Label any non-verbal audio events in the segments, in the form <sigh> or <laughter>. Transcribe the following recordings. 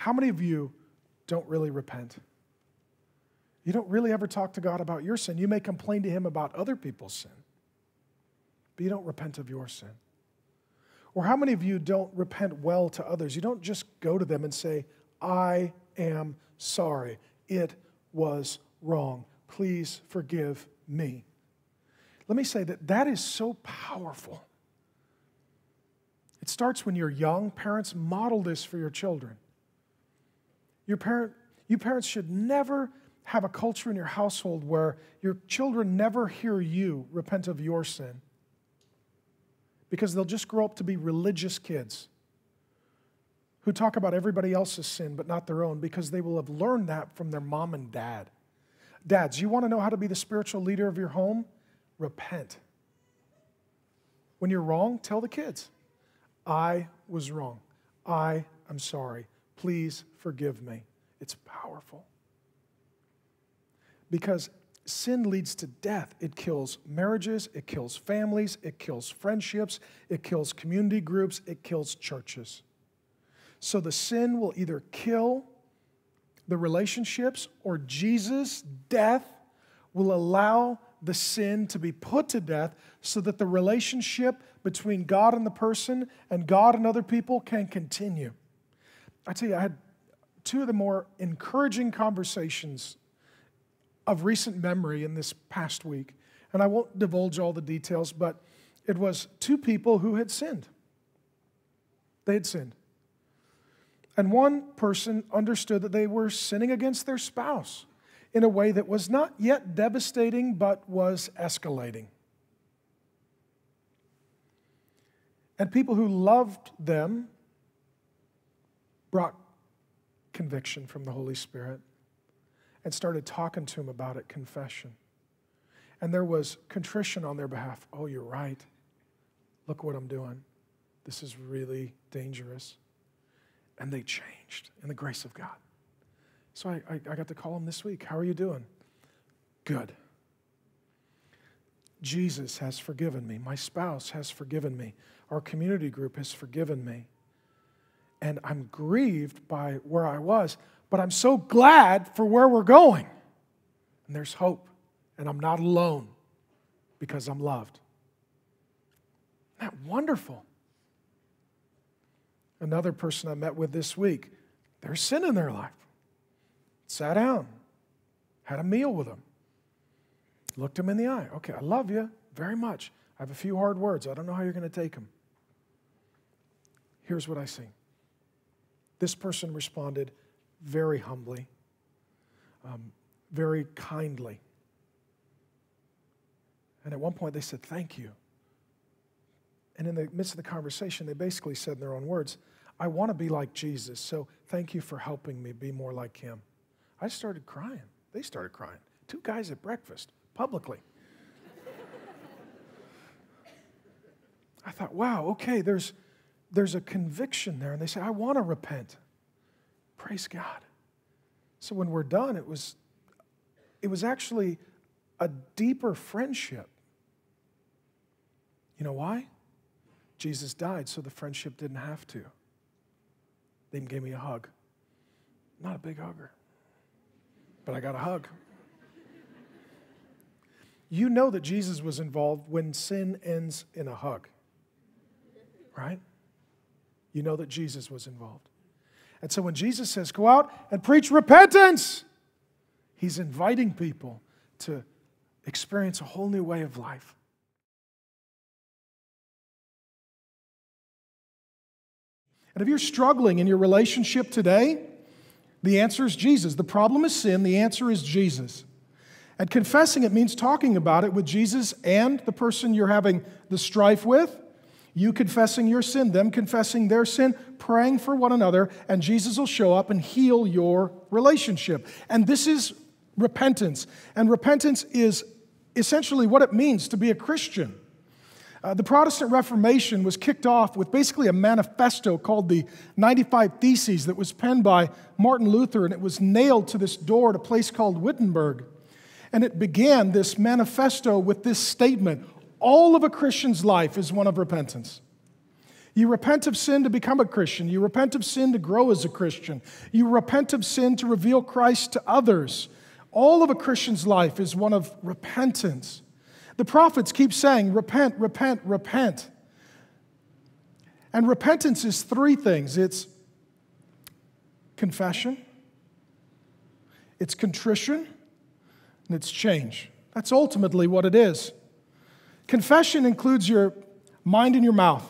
How many of you don't really repent? You don't really ever talk to God about your sin. You may complain to Him about other people's sin, but you don't repent of your sin. Or how many of you don't repent well to others? You don't just go to them and say, I am sorry. It was wrong. Please forgive me. Let me say that that is so powerful. It starts when you're young. Parents, model this for your children. Your parent, you parents should never have a culture in your household where your children never hear you repent of your sin because they'll just grow up to be religious kids who talk about everybody else's sin but not their own because they will have learned that from their mom and dad. Dads, you want to know how to be the spiritual leader of your home? Repent. When you're wrong, tell the kids, I was wrong. I am sorry. Please forgive me. It's powerful. Because sin leads to death. It kills marriages, it kills families, it kills friendships, it kills community groups, it kills churches. So the sin will either kill the relationships or Jesus' death will allow the sin to be put to death so that the relationship between God and the person and God and other people can continue. I tell you, I had two of the more encouraging conversations of recent memory in this past week. And I won't divulge all the details, but it was two people who had sinned. They had sinned. And one person understood that they were sinning against their spouse in a way that was not yet devastating, but was escalating. And people who loved them brought conviction from the Holy Spirit and started talking to him about it, confession. And there was contrition on their behalf. Oh, you're right. Look what I'm doing. This is really dangerous. And they changed in the grace of God. So I, I, I got to call them this week. How are you doing? Good. Jesus has forgiven me. My spouse has forgiven me. Our community group has forgiven me. And I'm grieved by where I was, but I'm so glad for where we're going. And there's hope, and I'm not alone because I'm loved. Isn't that wonderful? Another person I met with this week, there's sin in their life. Sat down, had a meal with them, looked him in the eye. Okay, I love you very much. I have a few hard words. I don't know how you're going to take them. Here's what I see. This person responded, very humbly, um, very kindly. And at one point they said, Thank you. And in the midst of the conversation, they basically said in their own words, I want to be like Jesus, so thank you for helping me be more like him. I started crying. They started crying. Two guys at breakfast, publicly. <laughs> I thought, wow, okay, there's, there's a conviction there. And they say, I want to repent. Praise God. So when we're done, it was, it was actually a deeper friendship. You know why? Jesus died, so the friendship didn't have to. They gave me a hug. Not a big hugger, but I got a hug. You know that Jesus was involved when sin ends in a hug, right? You know that Jesus was involved. And so when Jesus says, go out and preach repentance, he's inviting people to experience a whole new way of life. And if you're struggling in your relationship today, the answer is Jesus. The problem is sin, the answer is Jesus. And confessing it means talking about it with Jesus and the person you're having the strife with you confessing your sin, them confessing their sin, praying for one another, and Jesus will show up and heal your relationship. And this is repentance. And repentance is essentially what it means to be a Christian. Uh, the Protestant Reformation was kicked off with basically a manifesto called the 95 Theses that was penned by Martin Luther, and it was nailed to this door at a place called Wittenberg. And it began this manifesto with this statement all of a Christian's life is one of repentance. You repent of sin to become a Christian. You repent of sin to grow as a Christian. You repent of sin to reveal Christ to others. All of a Christian's life is one of repentance. The prophets keep saying, Repent, repent, repent. And repentance is three things it's confession, it's contrition, and it's change. That's ultimately what it is. Confession includes your mind and your mouth.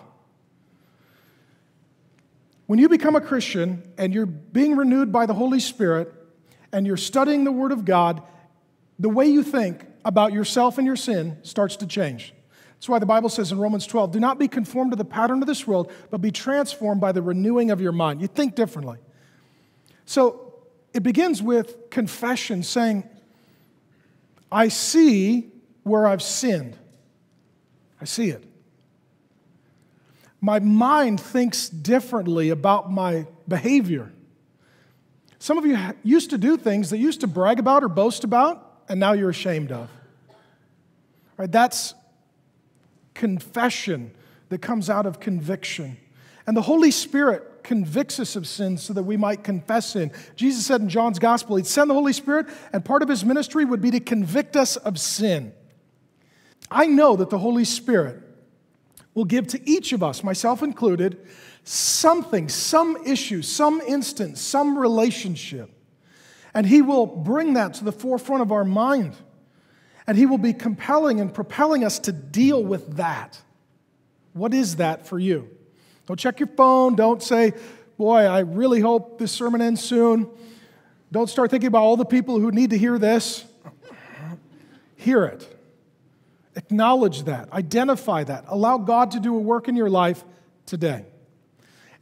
When you become a Christian and you're being renewed by the Holy Spirit and you're studying the Word of God, the way you think about yourself and your sin starts to change. That's why the Bible says in Romans 12, do not be conformed to the pattern of this world, but be transformed by the renewing of your mind. You think differently. So it begins with confession, saying, I see where I've sinned. I see it. My mind thinks differently about my behavior. Some of you used to do things that you used to brag about or boast about, and now you're ashamed of. Right? That's confession that comes out of conviction. And the Holy Spirit convicts us of sin so that we might confess sin. Jesus said in John's Gospel, He'd send the Holy Spirit, and part of His ministry would be to convict us of sin. I know that the Holy Spirit will give to each of us, myself included, something, some issue, some instance, some relationship. And He will bring that to the forefront of our mind. And He will be compelling and propelling us to deal with that. What is that for you? Don't check your phone. Don't say, Boy, I really hope this sermon ends soon. Don't start thinking about all the people who need to hear this. Hear it. Acknowledge that, identify that, allow God to do a work in your life today.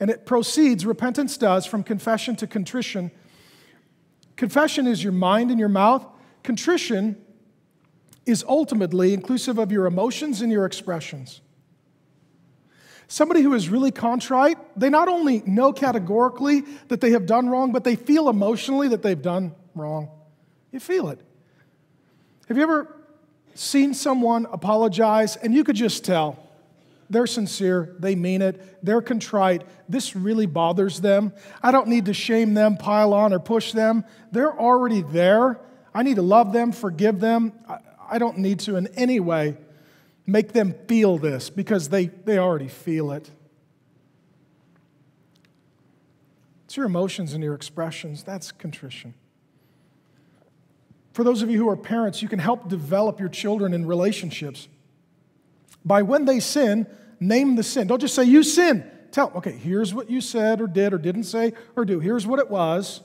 And it proceeds, repentance does, from confession to contrition. Confession is your mind and your mouth. Contrition is ultimately inclusive of your emotions and your expressions. Somebody who is really contrite, they not only know categorically that they have done wrong, but they feel emotionally that they've done wrong. You feel it. Have you ever seen someone apologize and you could just tell they're sincere, they mean it, they're contrite, this really bothers them. I don't need to shame them, pile on, or push them. They're already there. I need to love them, forgive them. I don't need to in any way make them feel this because they, they already feel it. It's your emotions and your expressions. That's contrition. For those of you who are parents, you can help develop your children in relationships by when they sin, name the sin. Don't just say, You sin. Tell okay, here's what you said or did or didn't say or do. Here's what it was.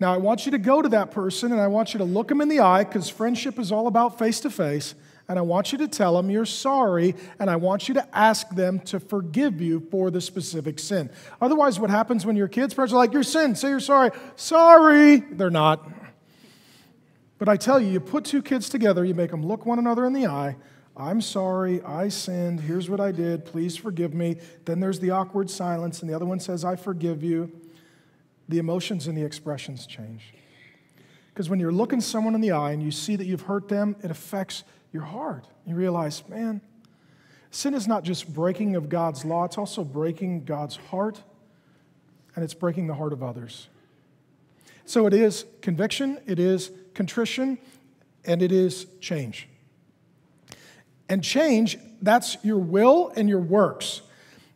Now, I want you to go to that person and I want you to look them in the eye because friendship is all about face to face. And I want you to tell them you're sorry and I want you to ask them to forgive you for the specific sin. Otherwise, what happens when your kids' parents are like, Your sin, say you're sorry. Sorry. They're not. But I tell you, you put two kids together, you make them look one another in the eye. I'm sorry, I sinned, here's what I did, please forgive me. Then there's the awkward silence, and the other one says, I forgive you. The emotions and the expressions change. Because when you're looking someone in the eye and you see that you've hurt them, it affects your heart. You realize, man, sin is not just breaking of God's law, it's also breaking God's heart, and it's breaking the heart of others. So it is conviction, it is contrition, and it is change. And change, that's your will and your works.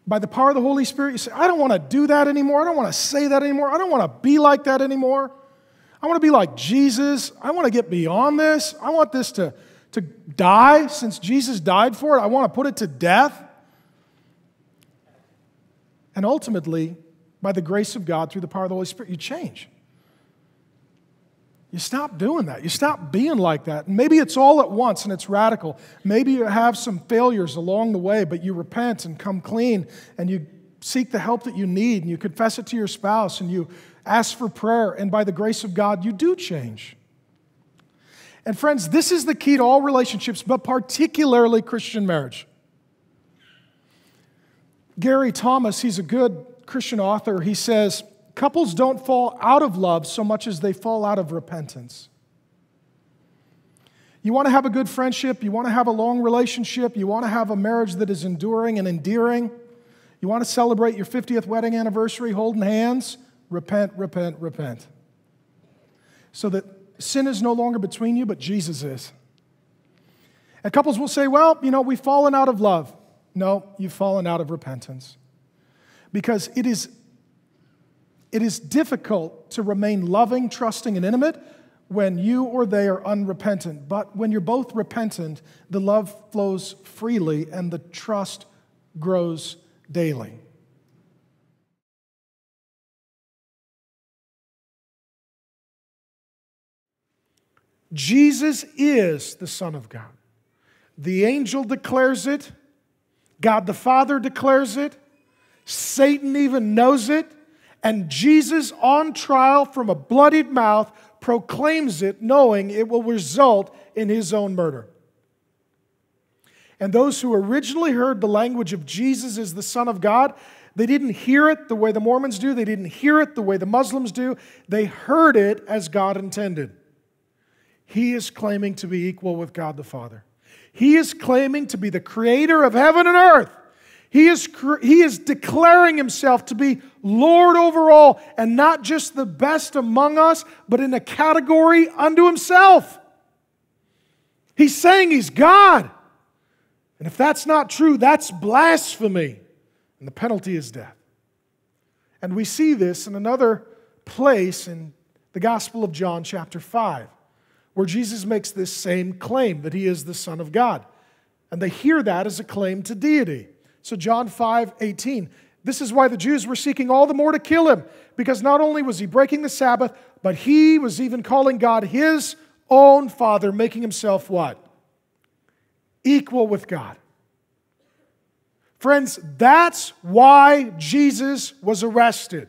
By the power of the Holy Spirit, you say, I don't want to do that anymore. I don't want to say that anymore. I don't want to be like that anymore. I want to be like Jesus. I want to get beyond this. I want this to, to die since Jesus died for it. I want to put it to death. And ultimately, by the grace of God, through the power of the Holy Spirit, you change. You stop doing that. You stop being like that. And maybe it's all at once and it's radical. Maybe you have some failures along the way, but you repent and come clean and you seek the help that you need and you confess it to your spouse and you ask for prayer. And by the grace of God, you do change. And friends, this is the key to all relationships, but particularly Christian marriage. Gary Thomas, he's a good Christian author. He says, Couples don't fall out of love so much as they fall out of repentance. You want to have a good friendship, you want to have a long relationship, you want to have a marriage that is enduring and endearing. You want to celebrate your 50th wedding anniversary holding hands? Repent, repent, repent. So that sin is no longer between you, but Jesus is. And couples will say, well, you know, we've fallen out of love. No, you've fallen out of repentance. Because it is, it is difficult to remain loving, trusting, and intimate when you or they are unrepentant. But when you're both repentant, the love flows freely and the trust grows daily. Jesus is the Son of God. The angel declares it, God the Father declares it, Satan even knows it, and Jesus on trial from a bloodied mouth proclaims it, knowing it will result in his own murder. And those who originally heard the language of Jesus as the Son of God, they didn't hear it the way the Mormons do, they didn't hear it the way the Muslims do, they heard it as God intended. He is claiming to be equal with God the Father. He is claiming to be the creator of heaven and earth. He is, he is declaring himself to be Lord over all and not just the best among us, but in a category unto himself. He's saying he's God. And if that's not true, that's blasphemy. And the penalty is death. And we see this in another place in the Gospel of John, chapter 5 where Jesus makes this same claim that he is the Son of God. And they hear that as a claim to deity. So, John 5 18. This is why the Jews were seeking all the more to kill him, because not only was he breaking the Sabbath, but he was even calling God his own Father, making himself what? Equal with God. Friends, that's why Jesus was arrested.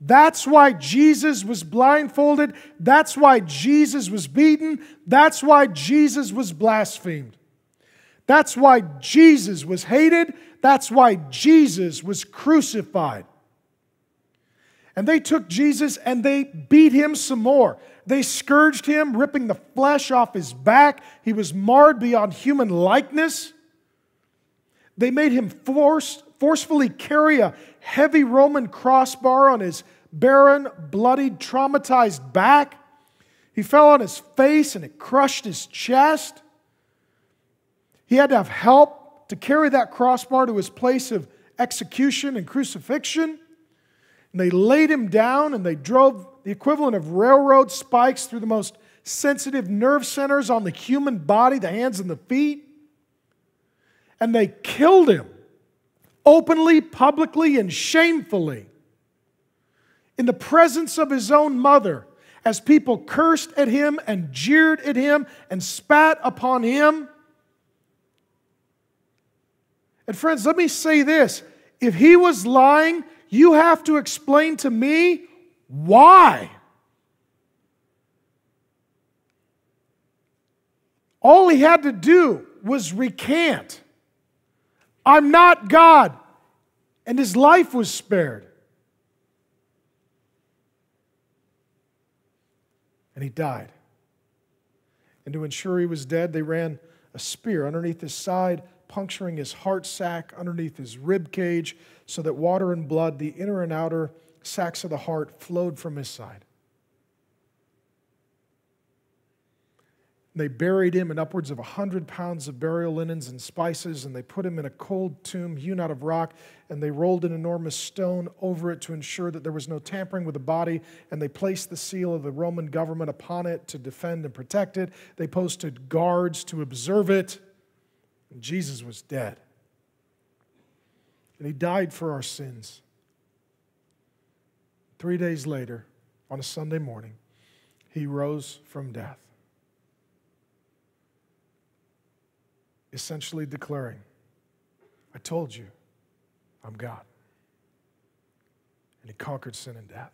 That's why Jesus was blindfolded. That's why Jesus was beaten. That's why Jesus was blasphemed. That's why Jesus was hated. That's why Jesus was crucified. And they took Jesus and they beat him some more. They scourged him, ripping the flesh off his back. He was marred beyond human likeness. They made him force, forcefully carry a heavy Roman crossbar on his barren, bloodied, traumatized back. He fell on his face and it crushed his chest. He had to have help to carry that crossbar to his place of execution and crucifixion. And they laid him down and they drove the equivalent of railroad spikes through the most sensitive nerve centers on the human body, the hands and the feet. And they killed him openly, publicly, and shamefully in the presence of his own mother as people cursed at him and jeered at him and spat upon him. And friends, let me say this if he was lying, you have to explain to me why. All he had to do was recant. I'm not God. And his life was spared. And he died. And to ensure he was dead, they ran a spear underneath his side, puncturing his heart sac underneath his rib cage, so that water and blood, the inner and outer sacs of the heart, flowed from his side. They buried him in upwards of a hundred pounds of burial linens and spices, and they put him in a cold tomb hewn out of rock, and they rolled an enormous stone over it to ensure that there was no tampering with the body, and they placed the seal of the Roman government upon it to defend and protect it. They posted guards to observe it, and Jesus was dead. And he died for our sins. Three days later, on a Sunday morning, he rose from death. essentially declaring, I told you, I'm God. And he conquered sin and death.